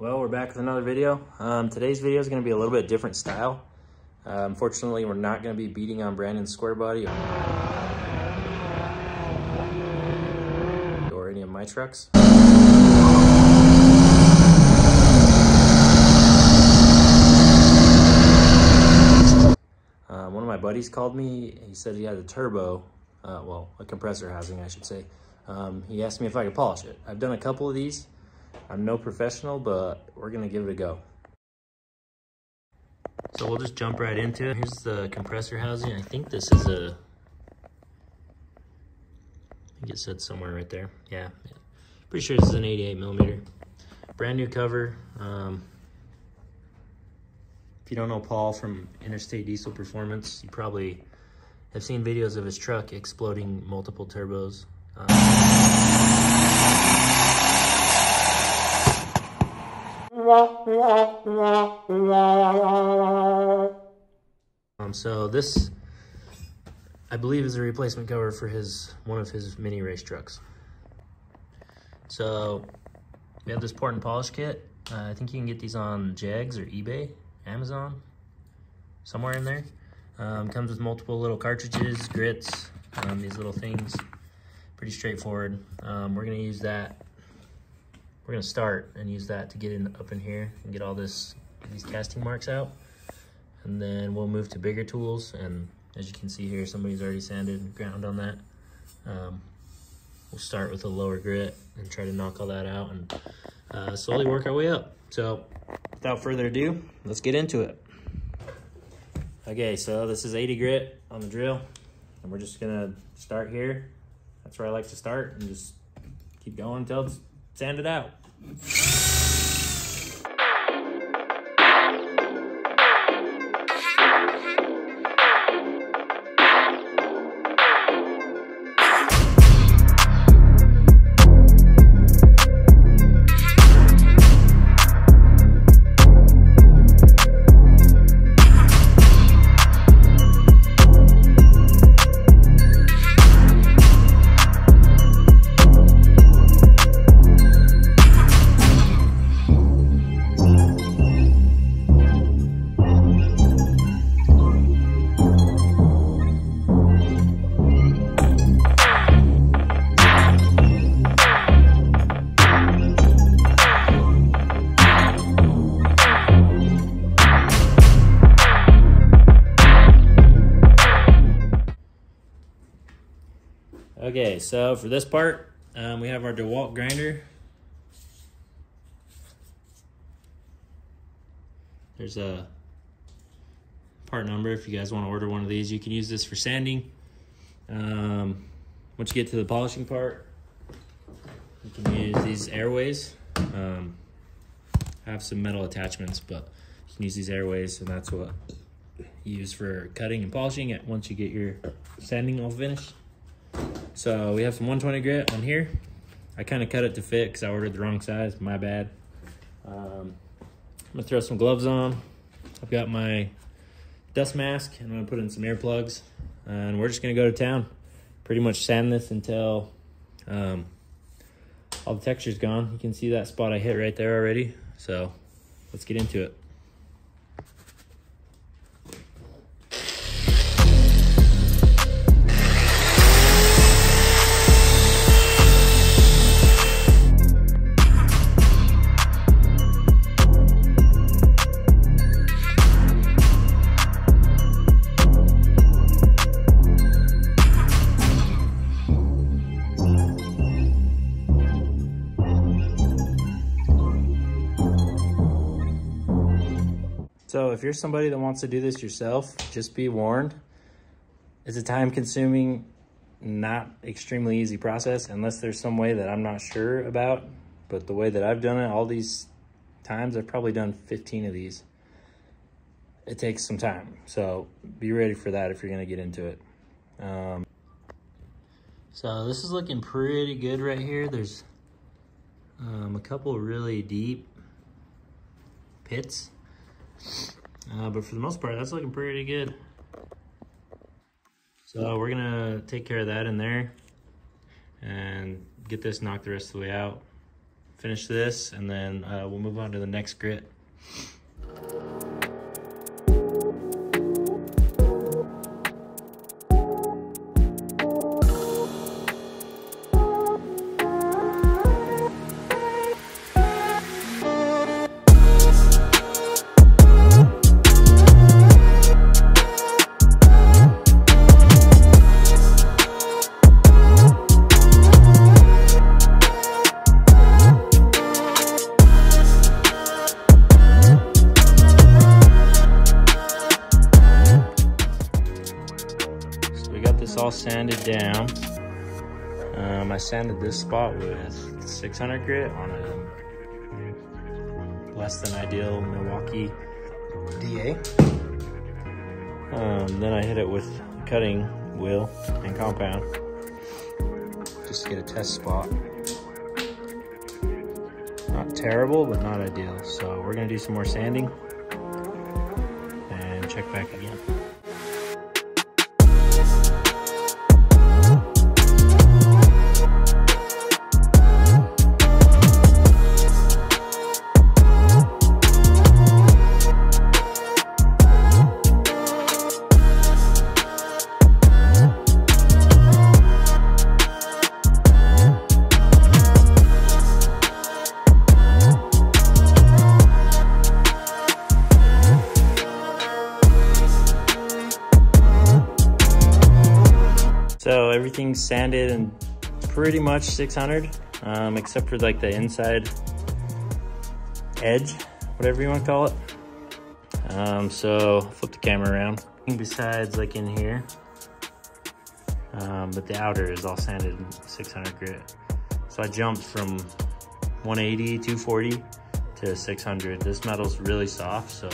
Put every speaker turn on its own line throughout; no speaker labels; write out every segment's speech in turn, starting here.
Well, we're back with another video. Um, today's video is going to be a little bit different style. Uh, unfortunately, we're not going to be beating on Brandon's square body or any of my trucks. Um, one of my buddies called me. He said he had a turbo, uh, well, a compressor housing, I should say. Um, he asked me if I could polish it. I've done a couple of these. I'm no professional, but we're gonna give it a go. So we'll just jump right into it. Here's the compressor housing. I think this is a, I think it said somewhere right there. Yeah, pretty sure this is an 88 millimeter. Brand new cover. Um, if you don't know Paul from Interstate Diesel Performance, you probably have seen videos of his truck exploding multiple turbos. Um, Um, so this, I believe, is a replacement cover for his one of his mini race trucks. So we have this port and polish kit. Uh, I think you can get these on Jegs or eBay, Amazon, somewhere in there. Um, comes with multiple little cartridges, grits, um, these little things. Pretty straightforward. Um, we're gonna use that. We're gonna start and use that to get in up in here and get all this these casting marks out. And then we'll move to bigger tools. And as you can see here, somebody's already sanded ground on that. Um, we'll start with a lower grit and try to knock all that out and uh, slowly work our way up. So without further ado, let's get into it. Okay, so this is 80 grit on the drill. And we're just gonna start here. That's where I like to start and just keep going until it's sanded out. Okay, so for this part, um, we have our DeWalt grinder. There's a part number if you guys want to order one of these. You can use this for sanding. Um, once you get to the polishing part, you can use these airways. Um, I have some metal attachments, but you can use these airways, and that's what you use for cutting and polishing it once you get your sanding all finished. So we have some 120 grit on here. I kind of cut it to fit because I ordered the wrong size, my bad. Um, I'm gonna throw some gloves on. I've got my dust mask and I'm gonna put in some earplugs and we're just gonna go to town. Pretty much sand this until um, all the texture's gone. You can see that spot I hit right there already. So let's get into it. So if you're somebody that wants to do this yourself, just be warned. It's a time consuming, not extremely easy process unless there's some way that I'm not sure about. But the way that I've done it, all these times, I've probably done 15 of these. It takes some time. So be ready for that if you're gonna get into it. Um, so this is looking pretty good right here. There's um, a couple really deep pits uh, but for the most part, that's looking pretty good. So we're gonna take care of that in there and get this knocked the rest of the way out. finish this, and then uh, we'll move on to the next grit. Sanded down. Um, I sanded this spot with 600 grit on a less than ideal Milwaukee DA. Um, then I hit it with cutting wheel and compound just to get a test spot. Not terrible, but not ideal. So we're gonna do some more sanding and check back again. Sanded and pretty much 600, um, except for like the inside edge, whatever you want to call it. Um, so flip the camera around. Besides like in here, um, but the outer is all sanded 600 grit. So I jumped from 180, 240 to 600. This metal's really soft, so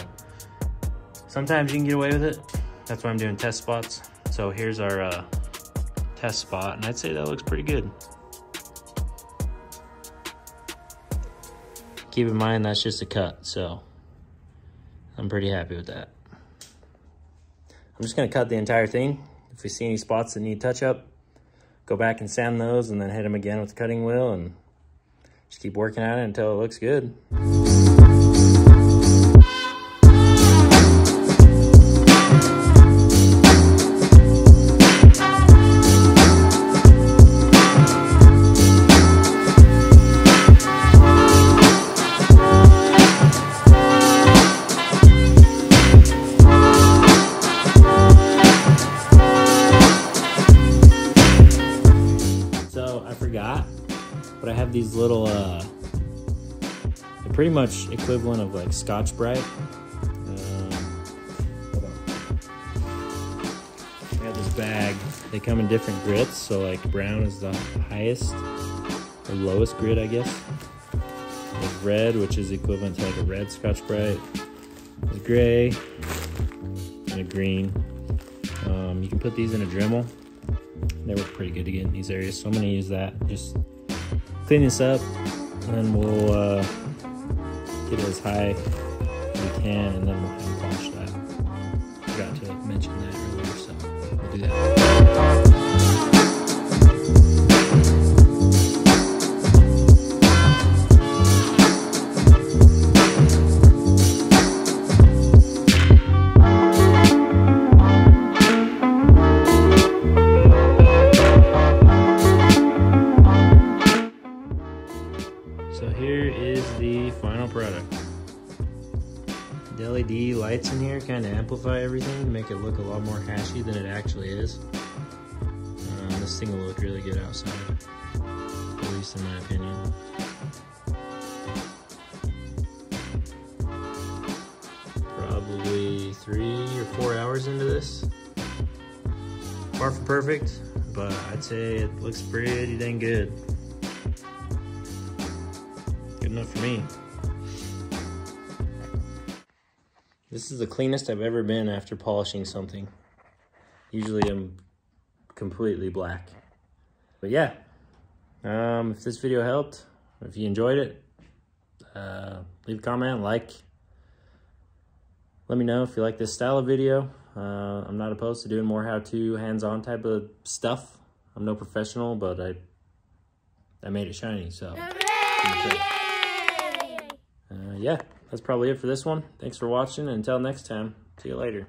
sometimes you can get away with it. That's why I'm doing test spots. So here's our uh, test spot, and I'd say that looks pretty good. Keep in mind that's just a cut, so I'm pretty happy with that. I'm just gonna cut the entire thing. If we see any spots that need touch up, go back and sand those and then hit them again with the cutting wheel and just keep working at it until it looks good. These little, uh, they're pretty much equivalent of like Scotch-Brite. Um, I got this bag. They come in different grits, so like brown is the highest, or lowest grit, I guess. There's red, which is equivalent to like a red Scotch-Brite. There's gray, and a green. Um, you can put these in a Dremel. They work pretty good to get in these areas, so I'm gonna use that. Just clean this up and we'll uh, get it as high as we can and then we'll hand polish that. Forgot to mention that earlier, so we'll do that. The LED lights in here kind of amplify everything, make it look a lot more hashy than it actually is. Um, this thing will look really good outside, at least in my opinion. Probably three or four hours into this. Far from perfect, but I'd say it looks pretty dang good. Good enough for me. This is the cleanest I've ever been after polishing something. Usually I'm completely black. But yeah, um, if this video helped, if you enjoyed it, uh, leave a comment, like. Let me know if you like this style of video. Uh, I'm not opposed to doing more how-to, hands-on type of stuff. I'm no professional, but I, I made it shiny, so. Uh, yeah, that's probably it for this one. Thanks for watching, and until next time, see you later.